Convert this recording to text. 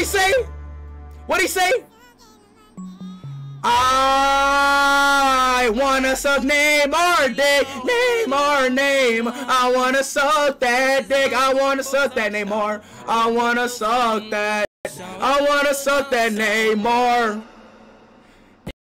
he say? What he say? I wanna suck Neymar dick, Neymar name. I wanna suck that dick. I wanna suck that Neymar. I wanna suck that. I wanna suck that Neymar.